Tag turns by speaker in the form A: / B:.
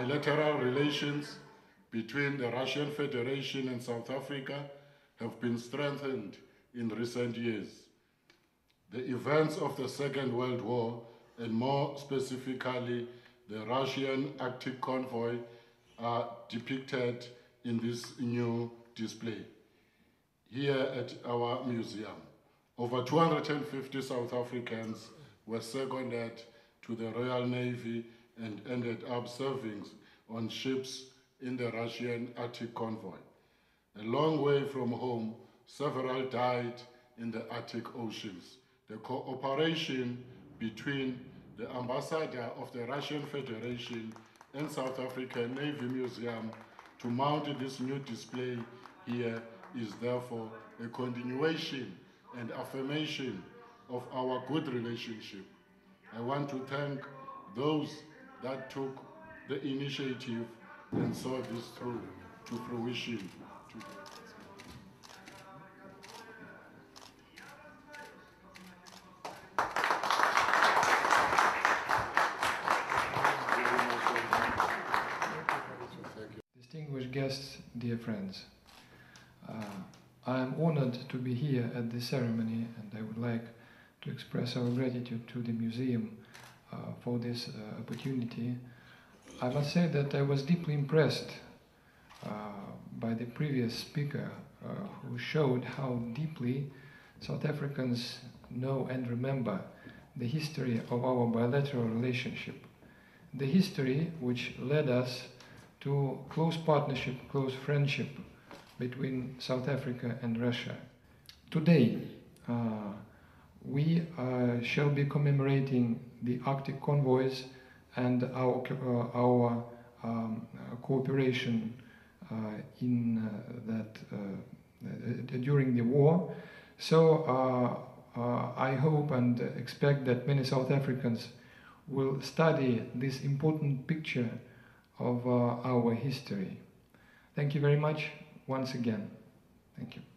A: bilateral relations between the Russian Federation and South Africa have been strengthened in recent years. The events of the Second World War, and more specifically the Russian Arctic convoy, are depicted in this new display here at our museum. Over 250 South Africans were seconded to the Royal Navy and ended up serving on ships in the Russian Arctic convoy. A long way from home, several died in the Arctic oceans. The cooperation between the ambassador of the Russian Federation and South African Navy Museum to mount this new display here is therefore a continuation and affirmation of our good relationship. I want to thank those that took the initiative and saw this through to fruition.
B: Distinguished guests, dear friends, uh, I am honored to be here at this ceremony and I would like to express our gratitude to the museum for this uh, opportunity. I must say that I was deeply impressed uh, by the previous speaker uh, who showed how deeply South Africans know and remember the history of our bilateral relationship. The history which led us to close partnership, close friendship between South Africa and Russia. Today, uh, we uh, shall be commemorating the Arctic convoys and our, uh, our um, cooperation uh, in uh, that uh, during the war. So I hope and expect that many South Africans will study this important picture of our history. Thank you very much once again. Thank you.